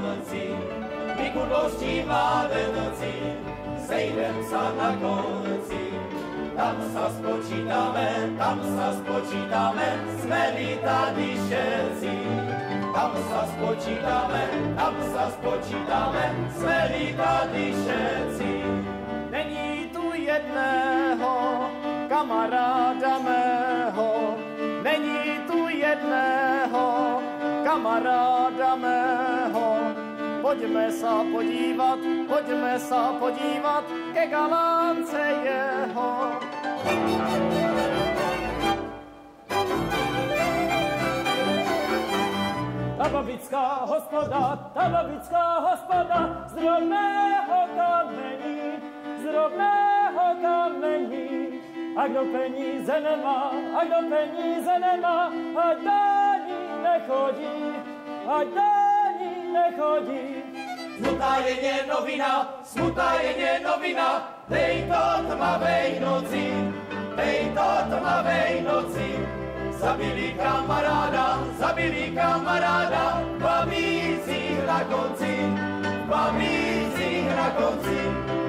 sa na konci, Mikulosti mládenci, sejdem sa na konci. Tam sa spočítame, tam sa spočítame, sme tady všetci. Tam sa spočítame, tam sa spočítame, sme tady všetci. Není tu jedného kamaráda mého, není tu jedného kamaráda mého. Pojďme se podívat, pojďme se podívat ke galance jeho. Ta babická hospoda, ta babická hospoda z drobného kamení, z drobného kamení. A kdo peníze nemá, a kdo peníze nemá, ať do ní nechodí, ať do ní nechodí. Smutná je nie novina, smutná je nie novina, tejto tmavej noci, tejto tmavej noci. Zabili kamaráda, zabili kamaráda, babíci na konci, babíci na konci.